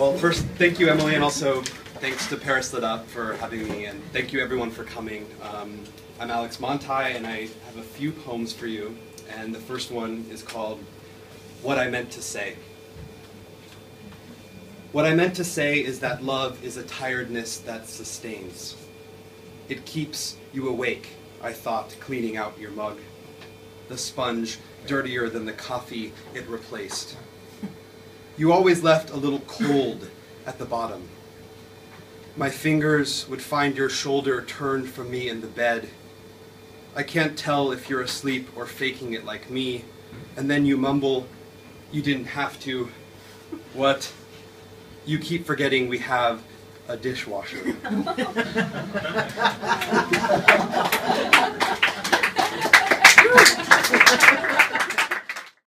First, thank you, Emily, and also thanks to Paris Lit Up for having me, and thank you everyone for coming. Um, I'm Alex Manthei, and I have a few poems for you, and the first one is called What I Meant to Say. What I meant to say is that love is a tiredness that sustains. It keeps you awake, I thought, cleaning out your mug. The sponge dirtier than the coffee it replaced. You always left a little cold at the bottom. My fingers would find your shoulder turned from me in the bed. I can't tell if you're asleep or faking it like me. And then you mumble, You didn't have to. What? You keep forgetting we have a dishwasher.